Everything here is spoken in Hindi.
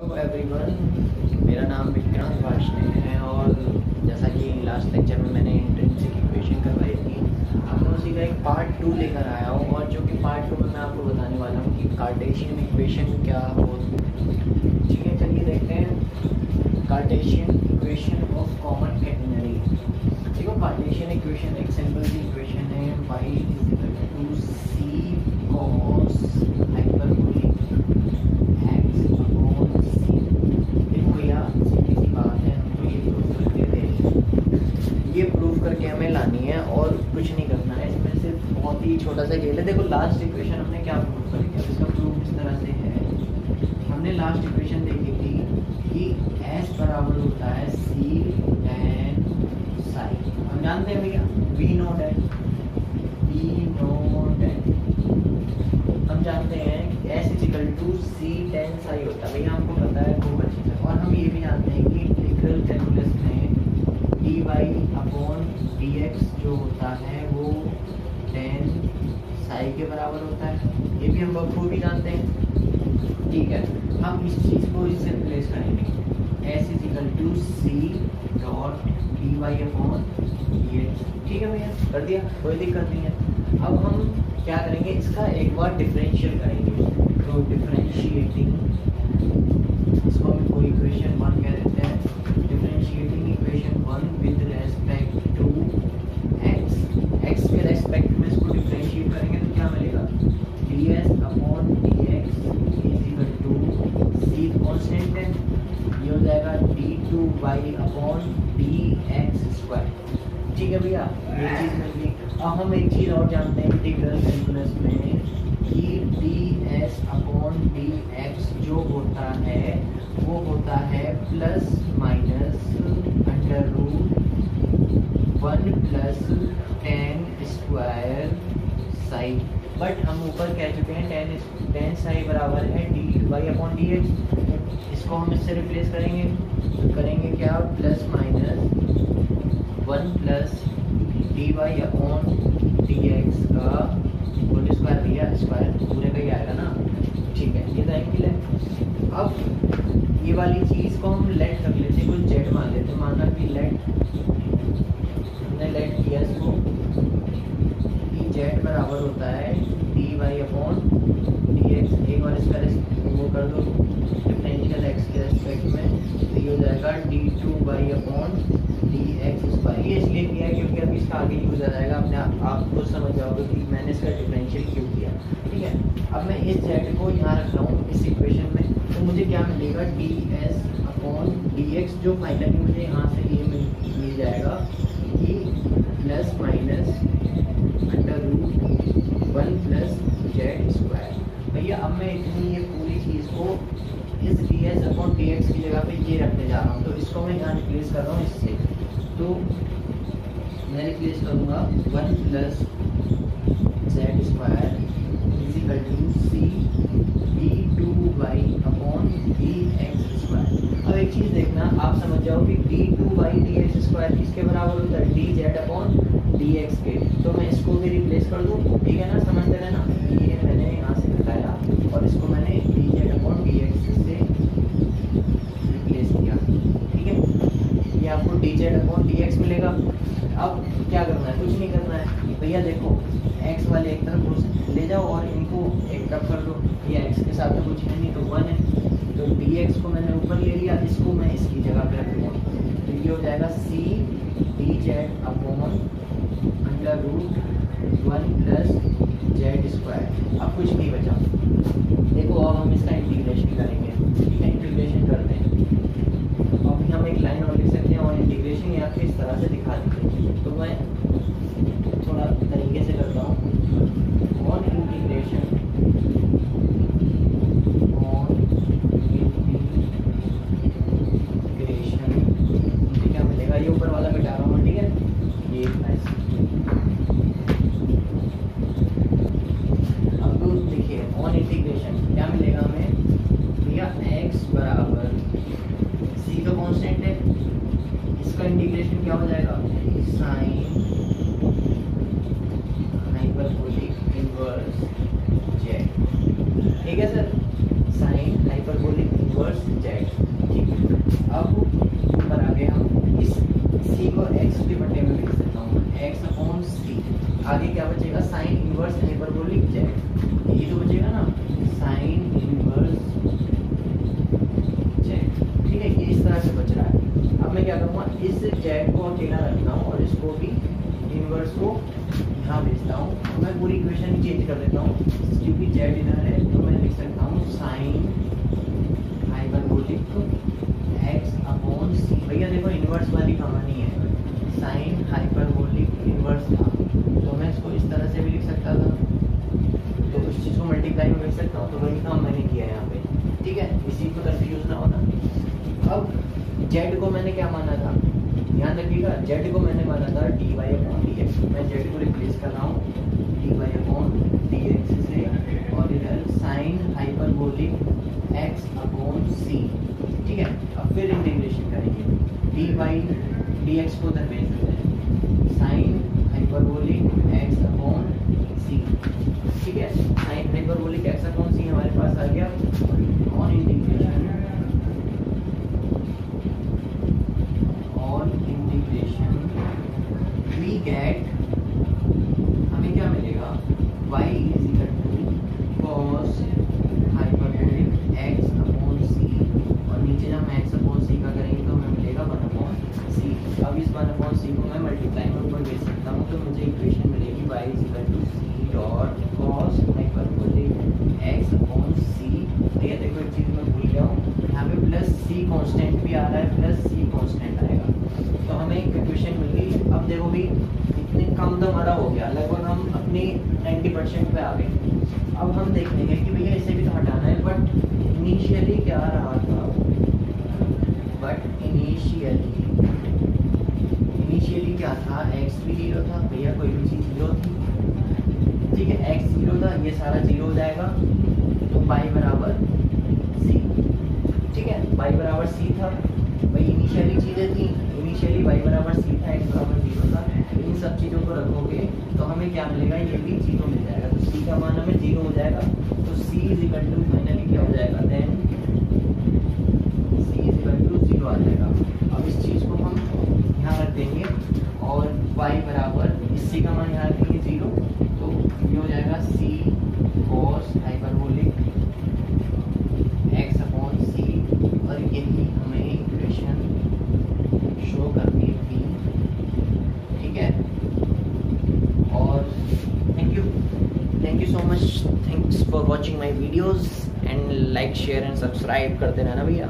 हेलो एवरीवन मेरा नाम विक्रांत वार्ष्णेय है और जैसा कि लास्ट लेक्चर में मैंने इंट्रेंसिक इक्वेशन करवाई थी अब मैं उसी का एक पार्ट टू लेकर आया हूँ और जो कि पार्ट टू में मैं आपको बताने वाला हूँ कि कार्टेशियन इक्वेशन क्या हो। ठीक है, चलिए देखते हैं। Cartesian equation of common category देखो कार्टेशियन इक्वेशन एक सिंपल सी इक्वेशन है Y to C cos hyperbolic X upon C देखो भैया सीधी सी बात है हमको ये प्रूफ करके दे ये प्रूफ करके हमें लानी है और कुछ नहीं करना है इसमें सिर्फ़ बहुत ही छोटा सा खेल है देखो लास्ट इक्वेशन हमने क्या प्रूफ करी अब इसका प्रूफ इस तरह से है? हमने लास्ट इक्वेशन देखी थी कि एस बराबर होता है सी टेन साई हम जानते हैं भैया? We know that we know that हम जानते हैं S equal to C tan psi होता है। भैया, हमको पता है, खूब अच्छे से और हम ये भी जानते हैं कि इंटीग्रल कैलकुलस में D Y upon D X जो होता है, वो टेन साई के बराबर होता है। ये भी हम बखूबी जानते हैं। ठीक है, हम इस चीज़ को इससे रिप्लेस करेंगे। S is equal to C dot D Y upon D X ठीक है भैया, कर दिया, कोई दिक्कत नहीं है। अब हम क्या करेंगे, इसका एक बार डिफरेंशियल करेंगे। तो डिफरेंशिएटिंग इसको हम कोई इक्वेशन वन कह देते हैं differentiating equation one with respect to X X के रेस्पेक्ट में इसको डिफरेंशिएट करेंगे तो क्या मिलेगा D S upon D X is equal to C constant है ये हो जाएगा D two Y upon D X square ठीक है भैया ये चीज़ मिल गई अब हम एक चीज़ और जानते हैं इंटीग्रल कैलकुलस में कि D S upon D X जो होता है वो होता है plus minus under root one plus tan square psi but हम ऊपर कह चुके हैं टेन टेन साई बराबर है D Y upon D X इसको हम इससे रिप्लेस करेंगे तो करेंगे क्या? Plus minus one plus D Y upon D X का होल स्क्वायर भैया स्क्वायर पूरे का ही आएगा ना? ठीक है, ये एंगल है। अब ये वाली चीज़ को हम लेट कर लेते हैं, कुछ जेड मान लेते माना कि लेट हमने लेट किया इसको। जेड बराबर होता है D Y upon D X एक बार इसका वो कर दो। डिफरेंशियल एक्स के रेस्पेक्ट में तो ये हो जाएगा D two Y upon D X square ये इसलिए किया क्योंकि अब इसका आगे यूज़ आ जाएगा। अपने आप खुद समझ जाओगे कि मैंने इसका डिफरेंशियल क्यों किया। ठीक है? अब मैं इस जेड को यहाँ रख रहा हूँ इस इक्वेशन में। तो मुझे क्या मिलेगा? D S upon D X जो फाइनली मुझे यहाँ से ये मिल जाएगा। कि plus minus under root one plus Z square भैया, अब मैं इतनी ये पूरी चीज़ को इस D S upon D X की जगह पे ये रखने जा रहा हूँ। तो इसको मैं यहाँ रिप्लेस कर रहा हूँ इससे। तो मैं रिप्लेस करूँगा one plus Z square equal to C D two Y upon D X square अब एक चीज़ देखना, आप समझ जाओ कि D two Y D X square किसके बराबर होता है? D Z upon D X के तो मैं इसको भी रिप्लेस कर दूँ? ठीक है ना, समझते रहना। ये मैंने यहाँ से घटाया और इसको मैंने d z upon d x से रिप्लेस किया। ठीक है? ये आपको d z upon d x मिलेगा। अब क्या करना है? कुछ नहीं करना है। भैया देखो एक्स वाले एक तरफ़ ले जाओ और इनको एक तरफ़ कर दो। ये एक्स के साथ में कुछ है नहीं तो वन है। तो डी एक्स को मैंने ऊपर ले लिया, इसको मैं इसकी जगह पे रख दूँगा। तो ये हो जाएगा c d z upon under root one plus z square अब कुछ नहीं बचा। देखो, अब हम इसका इंटीग्रेशन करेंगे। ठीक है? इंटीग्रेशन करते हैं अभी हम एक लाइन और लिख सकते हैं और इंटीग्रेशन यहाँ पे इस तरह से दिखा देते तो मैं थोड़ा तरीके से करता हूँ ऑन इंटीग्रेशन ऑन इंटीग्रेशन मुझे क्या मिलेगा ये ऊपर वाला घटा रहा हूँ ठीक है ये इतना अब देखिए ऑन इंटीग्रेशन क्या मिलेगा हमें भैया x बराबर c का कांस्टेंट है, इसका इंटीग्रेशन क्या हो जाएगा? साइन हाइपरबोलिक इनवर्स जेड ठीक है sir sine hyperbolic inverse z बचेगा ना साइन इनवर्स जेड ठीक है ये इस तरह से बच रहा है अब मैं क्या करूँगा को अकेला रखता हूँ और इसको भी इनवर्स को यहाँ भेजता हूँ मैं पूरी इक्वेशन चेंज कर देता हूँ क्योंकि जेड इधर है तो मैं लिख सकता हूँ sine hyperbolic x upon c भैया देखो इन्वर्स वाली कहानी है साइन हाइपरबोलिक इन्वर्स था तो मैं इसको इस तरह से भी लिख सकता था तो उस चीज़ को मल्टीप्लाई में लिख सकता हूँ तो वही काम मैंने किया है यहाँ पे ठीक है इसी को कंफ्यूज ना होना अब जेड को मैंने क्या माना था ध्यान रखिएगा जेड को मैंने माना था d y upon d x मैं जेड को रिप्लेस कर रहा हूँ d y upon d x से। और इधर sine hyperbolic x upon c ठीक है? अब फिर इंटीग्रेशन करेंगे। डी वाई डी एक्स को उधर भेज देते हैं। Sine hyperbolic x upon c ठीक है? Sine hyperbolic x upon c हमारे पास आ गया। On integration on integration we get हमें क्या मिलेगा y is equal to cos hyperbolic x upon c और नीचे जब हम x अपॉन c का करेंगे तो हमें मिलेगा 1 अपॉन c अब इस 1 अपॉन c को मैं मल्टीप्लाई में ऊपर भेज सकता हूँ तो मुझे इक्वेशन मिलेगी y is equal to c dot cos hyperbolic x upon c. ठीक है देखो एक चीज़ मैं भूल गया हूँ। यहाँ पे प्लस सी कांस्टेंट भी आ रहा है प्लस सी कांस्टेंट आएगा। तो हमें एक इक्वेशन मिल गई। अब देखो भी इतने कम तो हमारा हो गया। लगभग हम अपनी 90 परसेंट पे आ गए। अब हम देखेंगे कि भैया इसे भी तो हटाना है बट इनिशियली क्या रहा था? बट इनिशियली क्या था? एक्स भी ज़ीरो था, भैया कोई भी चीज़ ज़ीरो थी। ठीक है एक्स ज़ीरो था, ये सारा ज़ीरो हो जाएगा। तो बाई बराबर सी ठीक है बाई बराबर सी था। भाई इनिशियली चीज़ें थी। इनिशियली वाई बराबर सी था एक्स बराबर ज़ीरो था। इन सब चीज़ों को रखोगे तो हमें क्या मिलेगा? ये भी ज़ीरो मिल जाएगा। तो सी का मान हमें ज़ीरो हो जाएगा। तो c is equal to finally क्या हो जाएगा? Then c is equal to zero आ जाएगा। अब इस चीज़ को हम यहाँ रख देंगे और वाई बराबर इस का मान यहाँ रखेंगे ज़ीरो तो ये हो जाएगा c cos hyperbolic x upon c और यही हमें इक्वेशन शो करनी थी ठीक है? और thank you thank you so much thanks for watching my videos and like share and subscribe करते रहना भैया।